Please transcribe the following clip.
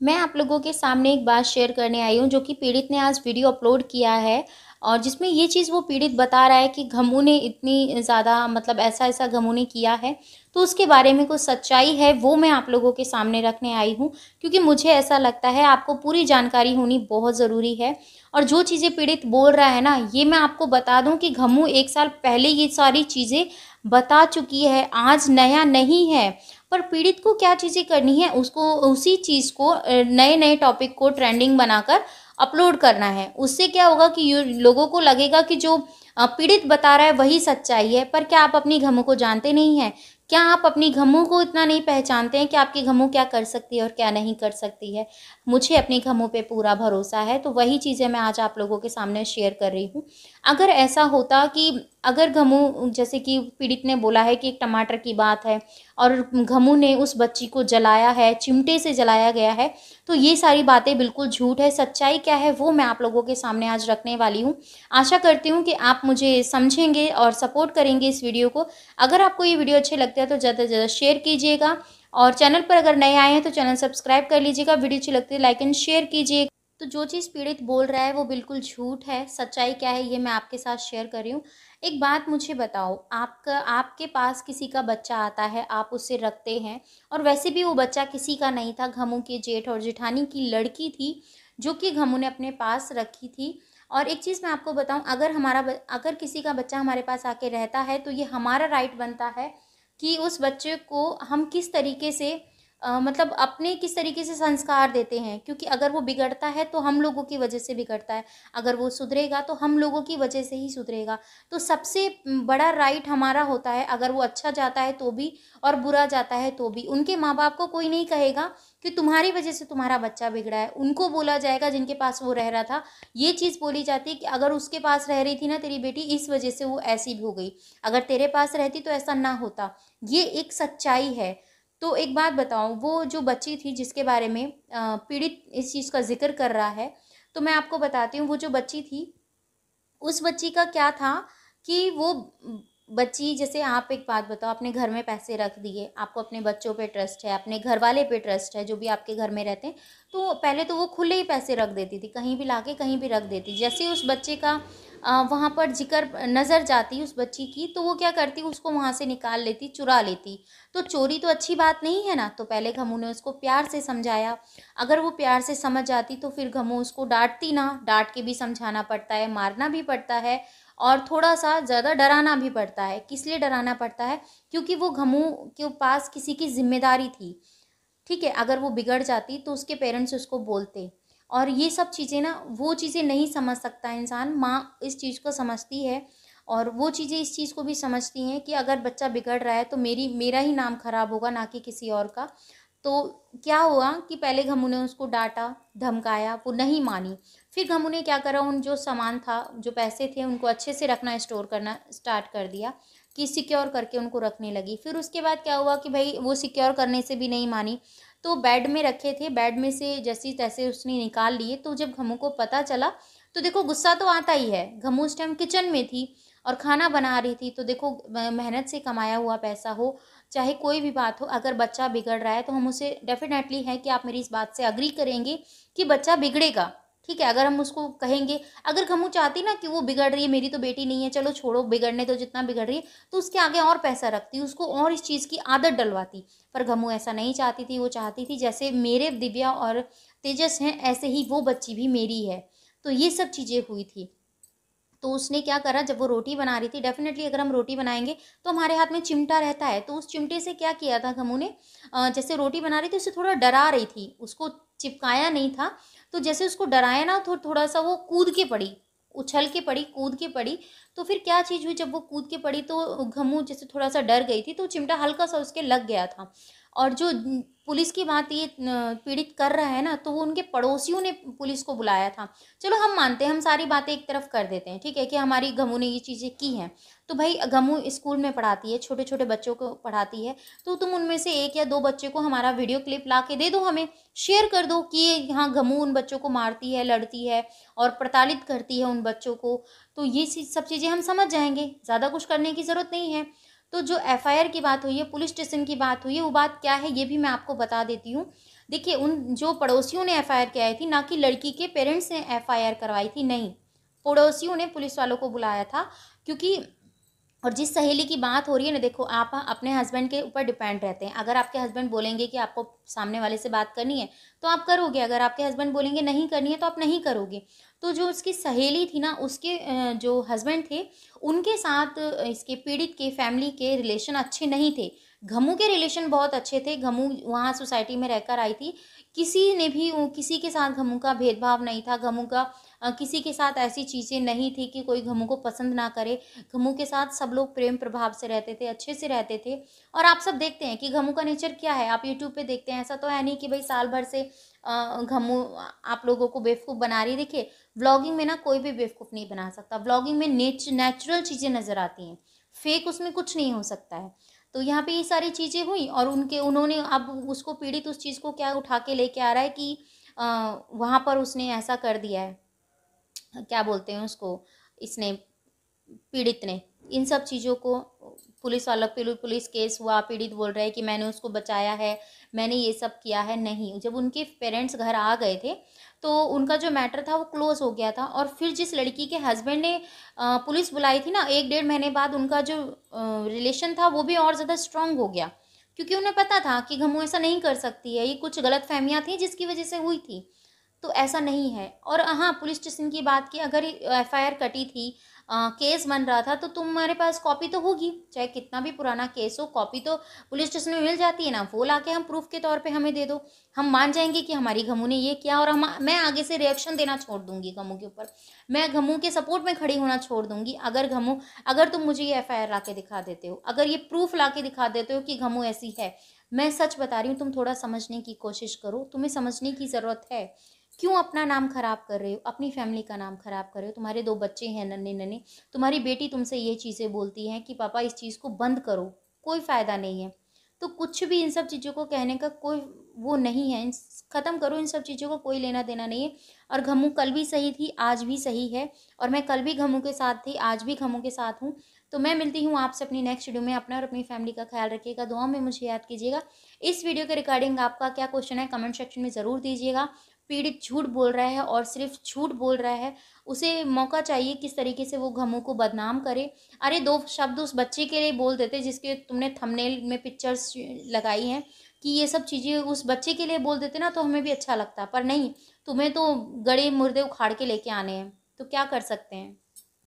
मैं आप लोगों के सामने एक बात शेयर करने आई हूँ, जो कि पीड़ित ने आज वीडियो अपलोड किया है और जिसमें ये चीज़ वो पीड़ित बता रहा है कि घमू ने इतनी ज़्यादा मतलब ऐसा ऐसा घमू ने किया है तो उसके बारे में कुछ सच्चाई है, वो मैं आप लोगों के सामने रखने आई हूँ, क्योंकि मुझे ऐसा लगता है, आपको पूरी जानकारी होनी बहुत ज़रूरी है और जो चीज़ें पीड़ित बोल रहा है ना, ये मैं आपको बता दूँ कि घमू एक साल पहले ये सारी चीज़ें बता चुकी है, आज नया नहीं है पर पीड़ित को क्या चीज़ें करनी है, उसको, उसी चीज़ को नए नए टॉपिक को ट्रेंडिंग बनाकर अपलोड करना है। उससे क्या होगा कि लोगों को लगेगा कि जो पीड़ित बता रहा है वही सच्चाई है, पर क्या आप अपनी घमों को जानते नहीं हैं? क्या आप अपनी घमों को इतना नहीं पहचानते हैं कि आपकी घमों क्या कर सकती है और क्या नहीं कर सकती है? मुझे अपनी घमों पे पूरा भरोसा है तो वही चीज़ें मैं आज आप लोगों के सामने शेयर कर रही हूँ। अगर ऐसा होता कि अगर घमू, जैसे कि पीड़ित ने बोला है कि एक टमाटर की बात है और घमू ने उस बच्ची को जलाया है, चिमटे से जलाया गया है तो ये सारी बातें बिल्कुल झूठ है, सच्चाई क्या है वो मैं आप लोगों के सामने आज रखने वाली हूँ। आशा करती हूँ कि आप मुझे समझेंगे और सपोर्ट करेंगे इस वीडियो को। अगर आपको ये वीडियो अच्छे लगते हैं तो ज़्यादा से ज़्यादा शेयर कीजिएगा और चैनल पर अगर नए आए हैं तो चैनल सब्सक्राइब कर लीजिएगा, वीडियो अच्छी लगती है लाइक एंड शेयर कीजिए। तो जो चीज़ पीड़ित बोल रहा है वो बिल्कुल झूठ है, सच्चाई क्या है ये मैं आपके साथ शेयर कर रही हूँ। एक बात मुझे बताओ, आपका, आपके पास किसी का बच्चा आता है, आप उसे रखते हैं और वैसे भी वो बच्चा किसी का नहीं था, घमू के जेठ और जेठानी की लड़की थी, जो कि घमू ने अपने पास रखी थी। और एक चीज़ मैं आपको बताऊँ, अगर हमारा अगर किसी का बच्चा हमारे पास आके रहता है तो ये हमारा राइट बनता है कि उस बच्चे को हम किस तरीके से मतलब अपने किस तरीके से संस्कार देते हैं? क्योंकि अगर वो बिगड़ता है तो हम लोगों की वजह से बिगड़ता है। अगर वो सुधरेगा तो हम लोगों की वजह से ही सुधरेगा। तो सबसे बड़ा राइट हमारा होता है, अगर वो अच्छा जाता है तो भी और बुरा जाता है तो भी। उनके माँ बाप को कोई नहीं कहेगा कि तुम्हारी वजह से तुम्हारा बच्चा बिगड़ा है। उनको बोला जाएगा जिनके पास वो रह रहा था, ये चीज़ बोली जाती है कि अगर उसके पास रह रही थी ना तेरी बेटी, इस वजह से वो ऐसी भी हो गई। अगर तेरे पास रहती तो ऐसा ना होता। ये एक सच्चाई है। तो एक बात बताऊँ, वो जो बच्ची थी जिसके बारे में पीड़ित इस चीज़ का ज़िक्र कर रहा है तो मैं आपको बताती हूँ, वो जो बच्ची थी, उस बच्ची का क्या था कि वो बच्ची, जैसे आप एक बात बताओ अपने घर में पैसे रख दिए, आपको अपने बच्चों पे ट्रस्ट है, अपने घर वाले पे ट्रस्ट है, जो भी आपके घर में रहते हैं तो पहले तो वो खुले ही पैसे रख देती थी, कहीं भी लाके कहीं भी रख देती जैसे उस बच्चे का वहाँ पर ज़िक्र, नज़र जाती उस बच्ची की तो वो क्या करती, उसको वहाँ से निकाल लेती, चुरा लेती। तो चोरी तो अच्छी बात नहीं है ना? तो पहले घमू ने उसको प्यार से समझाया। अगर वो प्यार से समझ जाती तो फिर घमू उसको डांटती ना, डांट के भी समझाना पड़ता है, मारना भी पड़ता है और थोड़ा सा ज़्यादा डराना भी पड़ता है। किस लिए डराना पड़ता है? क्योंकि वो घमू के पास किसी की ज़िम्मेदारी थी, ठीक है? अगर वो बिगड़ जाती तो उसके पेरेंट्स उसको बोलते। और ये सब चीज़ें ना, वो चीज़ें नहीं समझ सकता इंसान। माँ इस चीज़ को समझती है और वो चीज़ें इस चीज़ को भी समझती हैं कि अगर बच्चा बिगड़ रहा है तो मेरी, मेरा ही नाम खराब होगा, ना कि किसी और का। तो क्या हुआ कि पहले घमू ने उसको डांटा, धमकाया, वो नहीं मानी। फिर घमू ने क्या करा, उन जो सामान था, जो पैसे थे, उनको अच्छे से रखना, स्टोर करना स्टार्ट कर दिया कि सिक्योर करके उनको रखने लगी। फिर उसके बाद क्या हुआ कि भाई, वो सिक्योर करने से भी नहीं मानी। तो बेड में रखे थे, बेड में से जैसी तैसे उसने निकाल लिए। तो जब घमू को पता चला तो देखो गुस्सा तो आता ही है। घमू उस टाइम किचन में थी और खाना बना रही थी। तो देखो मेहनत से कमाया हुआ पैसा हो चाहे कोई भी बात हो, अगर बच्चा बिगड़ रहा है तो हम उसे डेफिनेटली है कि आप मेरी इस बात से अग्री करेंगे कि बच्चा बिगड़ेगा। ठीक है, अगर हम उसको कहेंगे, अगर घमू चाहती ना कि वो बिगड़ रही है, मेरी तो बेटी नहीं है, चलो छोड़ो, बिगड़ने तो जितना बिगड़ रही है तो उसके आगे और पैसा रखती, उसको और इस चीज़ की आदत डलवाती। पर घमू ऐसा नहीं चाहती थी, वो चाहती थी जैसे मेरे दिव्या और तेजस हैं, ऐसे ही वो बच्ची भी मेरी है। तो ये सब चीज़ें हुई थी। तो उसने क्या करा, जब वो रोटी बना रही थी डेफिनेटली अगर हम रोटी बनाएँगे तो हमारे हाथ में चिमटा रहता है। तो उस चिमटे से क्या किया था घमू ने? जैसे रोटी बना रही थी, उसे थोड़ा डरा रही थी। उसको चिपकाया नहीं था। तो जैसे उसको डराया ना तो थोड़ा सा वो कूद के पड़ी, उछल के पड़ी, कूद के पड़ी। तो फिर क्या चीज़ हुई, जब वो कूद के पड़ी तो घमू जैसे थोड़ा सा डर गई थी तो चिमटा हल्का सा उसके लग गया था। और जो पुलिस की बात ये पीड़ित कर रहा है ना तो वो उनके पड़ोसियों ने पुलिस को बुलाया था। चलो हम मानते हैं, हम सारी बातें एक तरफ़ कर देते हैं, ठीक है, कि हमारी गमू ने ये चीज़ें की हैं। तो भाई गमू स्कूल में पढ़ाती है छोटे छोटे बच्चों को पढ़ाती है तो तुम उनमें से एक या दो बच्चे को हमारा वीडियो क्लिप ला के दे दो हमें, शेयर कर दो कि हाँ गमू उन बच्चों को मारती है, लड़ती है और प्रताड़ित करती है उन बच्चों को। तो ये सब चीज़ें हम समझ जाएँगे, ज़्यादा कुछ करने की ज़रूरत नहीं है। तो जो एफआईआर की बात हुई है, पुलिस स्टेशन की बात हुई है, वो बात क्या है, ये भी मैं आपको बता देती हूँ। देखिए, उन जो पड़ोसियों ने एफ़ आई थी, ना कि लड़की के पेरेंट्स ने एफआईआर करवाई थी, नहीं। पड़ोसियों ने पुलिस वालों को बुलाया था, क्योंकि और जिस सहेली की बात हो रही है ना, देखो, आप अपने हस्बैंड के ऊपर डिपेंड रहते हैं। अगर आपके हस्बैंड बोलेंगे कि आपको सामने वाले से बात करनी है तो आप करोगे। अगर आपके हस्बैंड बोलेंगे नहीं करनी है तो आप नहीं करोगे। तो जो उसकी सहेली थी ना, उसके जो हस्बैंड थे, उनके साथ इसके पीड़ित के फैमिली के रिलेशन अच्छे नहीं थे। घमू के रिलेशन बहुत अच्छे थे। घमू वहाँ सोसाइटी में रहकर आई थी। किसी ने भी किसी के साथ घमू का भेदभाव नहीं था। घमू का किसी के साथ ऐसी चीज़ें नहीं थी कि कोई घमू को पसंद ना करे। घमू के साथ सब लोग प्रेम प्रभाव से रहते थे, अच्छे से रहते थे। और आप सब देखते हैं कि घमू का नेचर क्या है? आप यूट्यूब पे देखते हैं, ऐसा तो है नहीं कि भाई साल भर से घमू, आप लोगों को बेवकूफ़ बना रही देखिए ब्लॉगिंग में ना कोई भी बेवकूफ़ नहीं बना सकता। ब्लॉगिंग में नेच नेचुरल चीज़ें नज़र आती हैं। फेक उसमें कुछ नहीं हो सकता है। तो यहाँ पे ये सारी चीज़ें हुई और उनके, उन्होंने अब उसको पीड़ित उस चीज़ को क्या उठा के लेके आ रहा है कि वहाँ पर उसने ऐसा कर दिया है। क्या बोलते हैं उसको, इसने, पीड़ित ने, इन सब चीज़ों को पुलिस वाला पुलिस केस हुआ, पीड़ित बोल रहे हैं कि मैंने उसको बचाया है, मैंने ये सब किया है, नहीं। जब उनके पेरेंट्स घर आ गए थे तो उनका जो मैटर था वो क्लोज हो गया था और फिर जिस लड़की के हस्बैंड ने पुलिस बुलाई थी ना, एक डेढ़ महीने बाद उनका जो रिलेशन था वो भी और ज़्यादा स्ट्रांग हो गया। क्योंकि उन्हें पता था कि घमू ऐसा नहीं कर सकती है, ये कुछ गलत फहमियाँ थी जिसकी वजह से हुई थी। तो ऐसा नहीं है। और हाँ पुलिस स्टेशन की बात की, अगर एफआईआर कटी थी केस बन रहा था तो तुम्हारे पास कॉपी तो होगी। चाहे कितना भी पुराना केस हो कॉपी तो पुलिस स्टेशन में मिल जाती है ना। वो ला के हम प्रूफ के तौर पे हमें दे दो। हम मान जाएँगे कि हमारी घमू ने ये किया और हम, मैं आगे से रिएक्शन देना छोड़ दूँगी घमू के ऊपर। मैं घमू के सपोर्ट में खड़ी होना छोड़ दूँगी। अगर घमू, अगर तुम मुझे ये एफ़ आई ला के दिखा देते हो, अगर ये प्रूफ ला के दिखा देते हो कि घमू ऐसी है, मैं सच बता रही हूँ, तुम थोड़ा समझने की कोशिश करो। तुम्हें समझने की ज़रूरत है। क्यों अपना नाम खराब कर रहे हो? अपनी फैमिली का नाम खराब कर रहे हो? तुम्हारे दो बच्चे हैं, नन्हे नन्हे। तुम्हारी बेटी तुमसे ये चीज़ें बोलती हैं कि, पापा, इस चीज़ को बंद करो। कोई फ़ायदा नहीं है। तो कुछ भी इन सब चीज़ों को कहने का कोई वो नहीं है। ख़त्म करो इन सब चीज़ों को, कोई लेना देना नहीं है। और घमू कल भी सही थी, आज भी सही है। और मैं कल भी घमू के साथ थी, आज भी घमू के साथ हूँ। तो मैं मिलती हूँ आपसे अपनी नेक्स्ट वीडियो में अपना और अपनी फैमिली का ख्याल रखिएगा। दुआ में मुझे याद कीजिएगा। इस वीडियो के रिगार्डिंग आपका क्या क्वेश्चन है कमेंट सेक्शन में ज़रूर दीजिएगा। पीड़ित झूठ बोल रहा है और सिर्फ़ झूठ बोल रहा है, उसे मौका चाहिए किस तरीके से वो घमू को बदनाम करे। अरे, दो शब्द उस बच्चे के लिए बोल देते जिसके तुमने थंबनेल में पिक्चर्स लगाई हैं कि ये सब चीज़ें उस बच्चे के लिए बोल देते ना तो हमें भी अच्छा लगता। पर नहीं, तुम्हें तो गड़े मुर्दे उखाड़ के लेके आने हैं तो क्या कर सकते हैं?